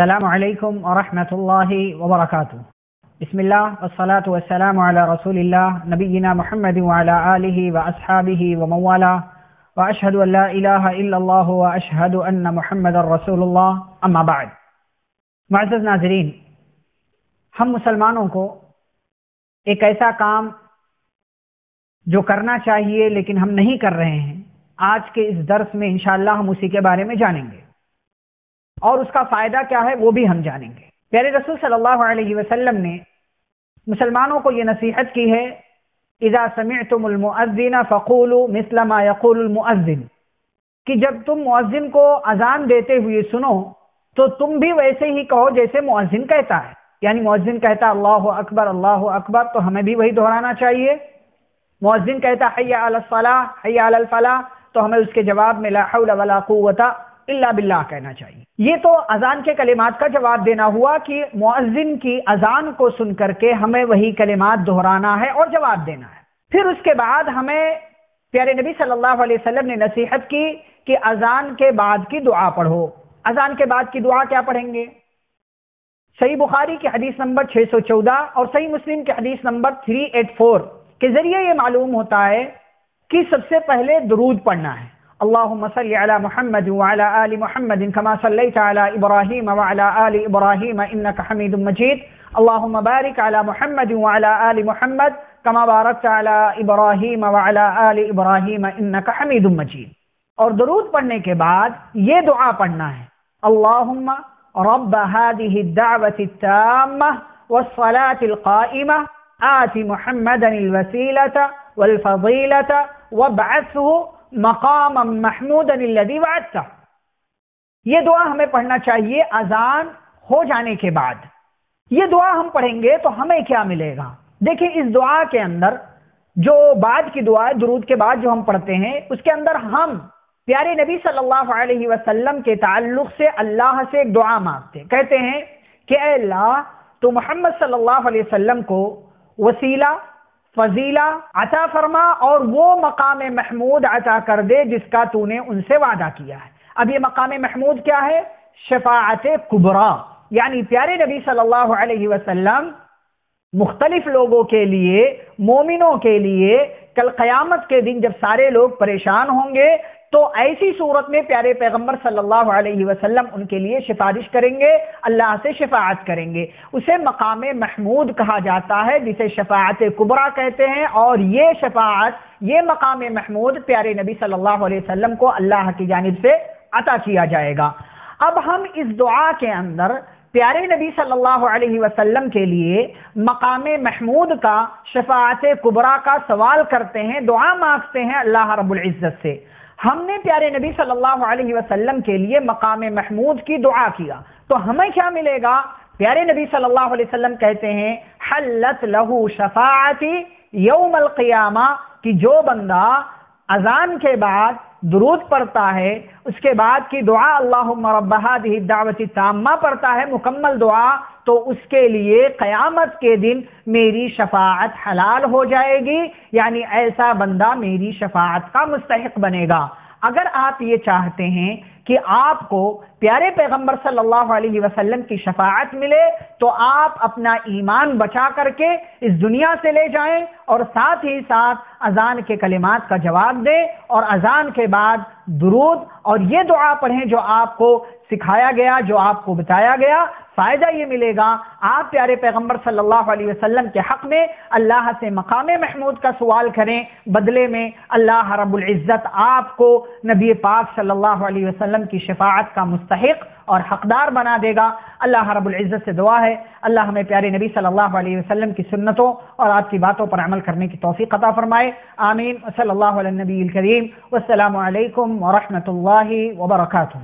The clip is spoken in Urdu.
السلام علیکم ورحمۃ اللہ وبرکاتہ۔ بسم اللہ والصلاة والسلام على رسول اللہ، نبینا محمد وعلى آلہ واصحابہ وموالا۔ واشہد ان لا الہ الا اللہ واشہد ان محمد رسول اللہ، اما بعد۔ معزز ناظرین، ہم مسلمانوں کو ایک ایسا کام جو کرنا چاہیے لیکن ہم نہیں کر رہے ہیں، آج کے اس درس میں انشاءاللہ ہم اسی کے بارے میں جانیں گے۔ اور اس کا فائدہ کیا ہے وہ بھی ہم جانیں گے۔ پیارے رسول صلی اللہ علیہ وسلم نے مسلمانوں کو یہ نصیحت کی ہے، اذا سمعتم المؤذن فقولوا مثل ما يقول المؤذن کہ جب تم مؤذن کو اذان دیتے ہوئے سنو، تو تم بھی ویسے ہی کہو جیسے مؤذن کہتا ہے۔ یعنی مؤذن کہتا اللہ اکبر اللہ اکبر، تو ہمیں بھی وہی دہرانا چاہیے۔ مؤذن کہتا حی علی الصلاح، حی علی الفلاح، تو ہمیں اس کے جواب میں لا حول ولا قوت الا باللہ کہنا چاہیے۔ یہ تو اذان کے کلمات کا جواب دینا ہوا کہ مؤذن کی اذان کو سن کر کے ہمیں وہی کلمات دہرانا ہے اور جواب دینا ہے۔ پھر اس کے بعد ہمیں پیارے نبی صلی اللہ علیہ وسلم نے نصیحت کی کہ اذان کے بعد کی دعا پڑھو۔ اذان کے بعد کی دعا کیا پڑھیں گے؟ صحیح بخاری کی حدیث نمبر 614 اور صحیح مسلم کی حدیث نمبر 384 کے ذریعے یہ معلوم ہوتا ہے کہ سب سے پہلے درود پڑھنا ہے۔ اللهم صل على محمد وعلى آل محمد كما صليت على إبراهيم وعلى آل إبراهيم إنك حميد مجيد. اللهم بارك على محمد وعلى آل محمد كما باركت على إبراهيم وعلى آل إبراهيم إنك حميد مجيد. اور درود پڑھنے کے بعد یہ دعا پڑھنا ہے. اللهم رب هذه الدعوة التامة والصلاة القائمة، آت محمدا الوسيلة والفضيلة، وابعثه مقام محمود الذي وعدته یہ دعا ہمیں پڑھنا چاہیے اذان ہو جانے کے بعد۔ یہ دعا ہم پڑھیں گے تو ہمیں کیا ملے گا؟ دیکھیں اس دعا کے اندر جو بعد کی دعا ہے، درود کے بعد جو ہم پڑھتے ہیں، اس کے اندر ہم پیارے نبی صلی اللہ علیہ وسلم کے تعلق سے اللہ سے ایک دعا مانگتے کہتے ہیں کہ اے اللہ، تو محمد صلی اللہ علیہ وسلم کو وسیلہ فضیلہ عطا فرما اور وہ مقام محمود عطا کر دے جس کا تو نے ان سے وعدہ کیا ہے۔ اب یہ مقام محمود کیا ہے؟ شفاعت کبرا۔ یعنی پیارے نبی صلی اللہ علیہ وسلم، مختلف لوگوں کے لیے، مومنوں کے لیے کل قیامت کے دن جب سارے لوگ پریشان ہوں گے تو ایسی صورت میں پیارے پیغمبر صلی اللہ علیہ وسلم ان کے لیے سفارش کریں گے، اللہ سے شفاعت کریں گے۔ اسے مقام محمود کہا جاتا ہے، جسے شفاعت کبرا کہتے ہیں۔ اور یہ شفاعت، یہ مقام محمود پیارے نبی صلی اللہ علیہ وسلم کو اللہ کی جانب سے عطا کیا جائے گا۔ اب ہم اس دعا کے اندر پیارے نبی صلی اللہ علیہ وسلم کے لیے مقام محمود کا، شفاعت کبرا کا سوال کرتے ہیں، دعا مانگتے ہیں اللہ رب العزت سے۔ ہم نے پیارے نبی صلی اللہ علیہ وسلم کے لیے مقام محمود کی دعا کیا۔ تو ہمیں کیا ملے گا؟ پیارے نبی صلی اللہ علیہ وسلم کہتے ہیں، حلت لہو شفاعتی یوم القیامہ، کہ جو بندہ اذان کے بعد درود پڑھتا ہے، اس کے بعد کی دعا، اللہم رب هذه الدعوت تامہ پڑھتا ہے، مکمل دعا تو اس کے لیے قیامت کے دن میری شفاعت حلال ہو جائے گی یعنی ایسا بندہ میری شفاعت کا مستحق بنے گا۔ اگر آپ یہ چاہتے ہیں کہ آپ کو پیارے پیغمبر صلی اللہ علیہ وسلم کی شفاعت ملے، تو آپ اپنا ایمان بچا کر کے اس دنیا سے لے جائیں اور ساتھ ہی ساتھ اذان کے کلمات کا جواب دیں اور اذان کے بعد درود اور یہ دعا پڑھیں جو آپ کو سکھایا گیا، جو آپ کو بتایا گیا۔ فائدہ یہ ملے گا، آپ پیارے پیغمبر صلی اللہ علیہ وسلم کے حق میں اللہ سے مقام محمود کا سوال کریں۔ بدلے میں اللہ رب العزت آپ کو نبی پاک صلی اللہ علیہ وسلم کی شفاعت کا مستحق اور حقدار بنا دے گا۔ اللہ رب العزت سے دعا ہے۔ اللہ ہمیں پیارے نبی صلی اللہ علیہ وسلم کی سنتوں اور آپ کی باتوں پر عمل کرنے کی توفیق عطا فرمائے۔ آمین۔ صلی اللہ علیہ نبی الکریم۔ والسلام علیکم ورحمۃ اللہ وبرکاتہ۔